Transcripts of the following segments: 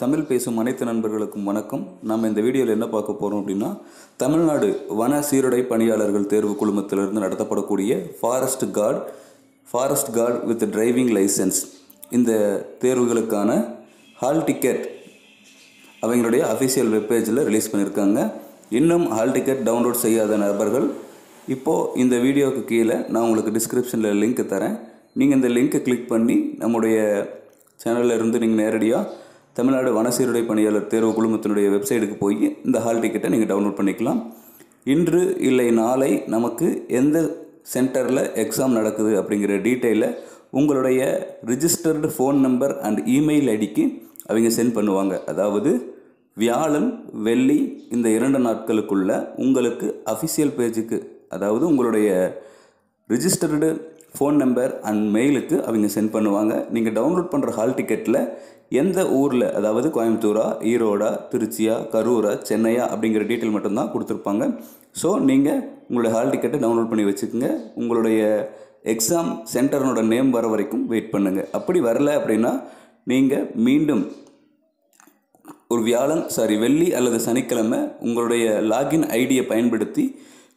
தமிழ் பேசும் அனைத்து நண்பர்களுக்கும் வணக்கம். நம்ம இந்த வீடியோவில் என்ன பார்க்க போகிறோம் அப்படின்னா தமிழ்நாடு வன சீருடை பணியாளர்கள் தேர்வு குழுமத்திலிருந்து நடத்தப்படக்கூடிய forest guard forest guard with driving licence இந்த தேர்வுகளுக்கான ஹால் டிக்கெட் அவங்களுடைய அஃபிஷியல் வெப்பேஜில் ரிலீஸ் பண்ணியிருக்காங்க. இன்னும் ஹால் டிக்கெட் டவுன்லோட் செய்யாத நபர்கள் இப்போது இந்த வீடியோவுக்கு கீழே நான் உங்களுக்கு டிஸ்கிரிப்ஷனில் லிங்க் தரேன். நீங்கள் இந்த லிங்க்கை கிளிக் பண்ணி நம்முடைய சேனலில் இருந்து நீங்கள் நேரடியாக தமிழ்நாடு வனசீருடை பணியாளர் தேர்வு குழுமத்தினுடைய வெப்சைட்டுக்கு போய் இந்த ஹால் டிக்கெட்டை நீங்கள் டவுன்லோட் பண்ணிக்கலாம். இன்று இல்லை நாளை நமக்கு எந்த சென்டரில் எக்ஸாம் நடக்குது அப்படிங்கிற டீட்டெயிலை உங்களுடைய registered phone number and email ஐடிக்கு அவங்க சென்ட் பண்ணுவாங்க. அதாவது வியாழன் வெள்ளி இந்த இரண்டு நாட்களுக்குள்ள உங்களுக்கு அஃபிஷியல் பேஜுக்கு அதாவது உங்களுடைய ரிஜிஸ்டர்டு ஃபோன் நம்பர் அண்ட் மெயிலுக்கு அவங்க சென்ட் பண்ணுவாங்க. நீங்கள் டவுன்லோட் பண்ணுற ஹால் டிக்கெட்டில் எந்த ஊரில் அதாவது கோயம்புத்தூரா ஈரோடா திருச்சியா கரூரா சென்னையா அப்படிங்கிற டீட்டெயில் மட்டும்தான் கொடுத்துருப்பாங்க. ஸோ நீங்கள் உங்களுடைய ஹால் டிக்கெட்டை டவுன்லோட் பண்ணி வச்சுக்கோங்க. உங்களுடைய எக்ஸாம் சென்டர்னோட நேம் வர வரைக்கும் வெயிட் பண்ணுங்கள் அப்படி வரல அப்படின்னா நீங்கள் மீண்டும் ஒரு வியாழன் சாரி வெள்ளி அல்லது சனிக்கிழமை உங்களுடைய லாகின் ஐடியை பயன்படுத்தி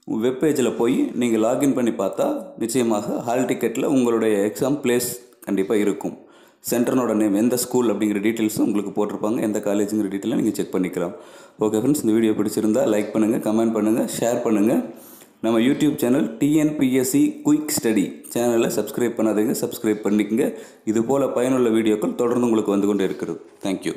வெப் பேஜில் போய் நீங்கள் லாகின் பண்ணி பார்த்தா நிச்சயமாக ஹால் டிக்கெட்டில் உங்களுடைய எக்ஸாம் பிளேஸ் கண்டிப்பாக இருக்கும். சென்டர்னோட நேம் எந்த ஸ்கூல் அப்படிங்கிற டீட்டெயில்ஸும் உங்களுக்கு போட்டிருப்பாங்க. எந்த காலேஜுங்கிற டீட்டெயிலும் நீங்கள் செக் பண்ணிக்கலாம். ஓகே ஃப்ரெண்ட்ஸ் இந்த வீடியோ பிடிச்சிருந்தா லைக் பண்ணுங்கள் கமெண்ட் பண்ணுங்கள் ஷேர் பண்ணுங்கள் நம்ம YouTube channel TNPSC quick study சேனலை சப்ஸ்கிரைப் பண்ணாதீங்க சப்ஸ்கிரைப் பண்ணிக்கங்க. இது போல் பயனுள்ள வீடியோக்கள் தொடர்ந்து உங்களுக்கு வந்து கொண்டே இருக்கிறது. தேங்க்யூ